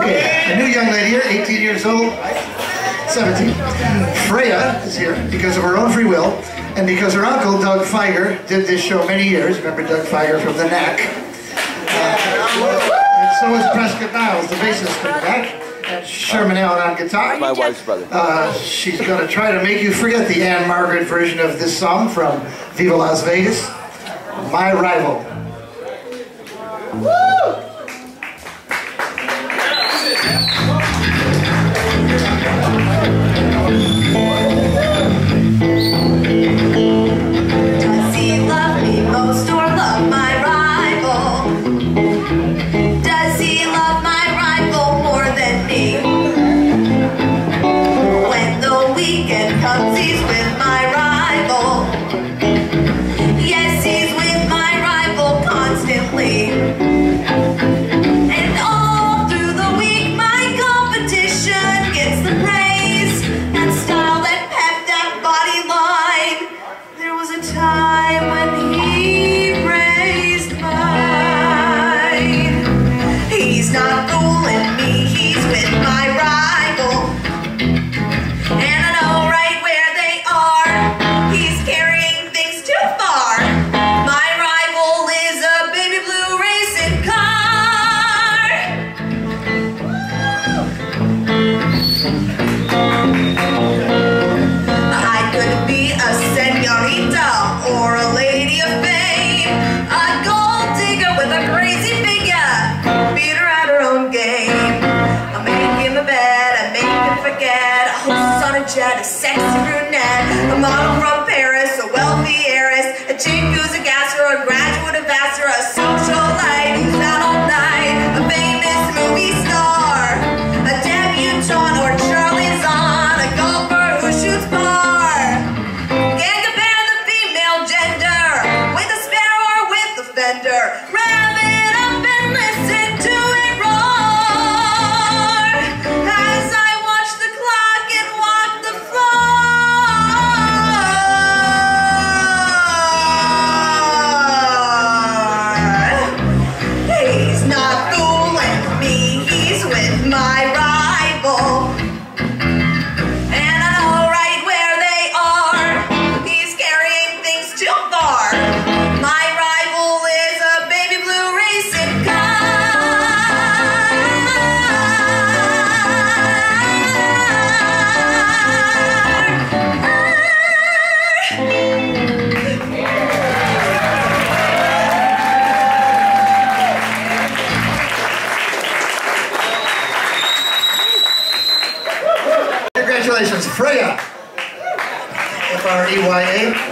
Okay, a new young lady here, 18 years old, 17. Freya is here because of her own free will and because her uncle, Doug Fieger, did this show many years. Remember Doug Fieger from The Knack? Uh, and so is Prescott Niles, the bassist from The Knack. And Sherman Allen on guitar. My wife's brother. Uh, she's going to try to make you forget the Ann-Margret version of this song from Viva Las Vegas. My Rival. Does a sexy brunette, a model from Paris, a wealthy heiress, a chick who's a gasser, a graduate of Vassar, a socialite who's out all night, a famous movie star, a debutante or Charlie Zahn, a golfer who shoots bar. Can't compare the female gender with a sparrow or with a fender. Rev 啊 Congratulations, Freya. F-R-E-Y-A.